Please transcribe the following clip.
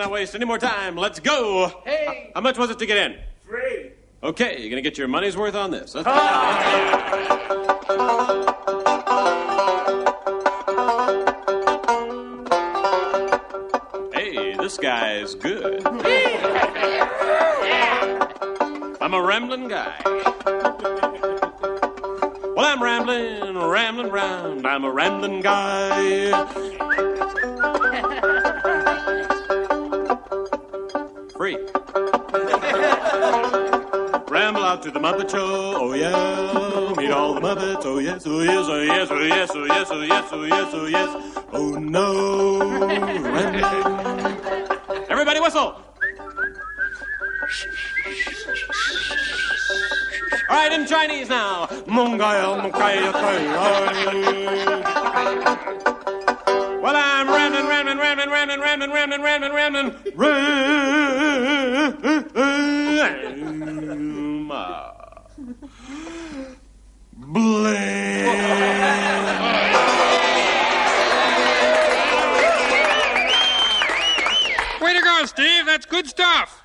not waste any more time. Let's go. Hey! How much was it to get in? Free! Okay, you're gonna get your money's worth on this. Let's ah. Hey, this guy's good. I'm a rambling guy. Well, I'm rambling, rambling round. I'm a rambling guy. Free. Ramble out to the Muppet Show, oh yeah. Meet all the Muppets, oh yes, oh yes, oh yes, oh yes, oh yes, oh yes, oh yes, oh yes. Oh no. Everybody whistle. All right, in Chinese now. Well, I'm round and round and round and round and. Way to go, Steve. That's good stuff.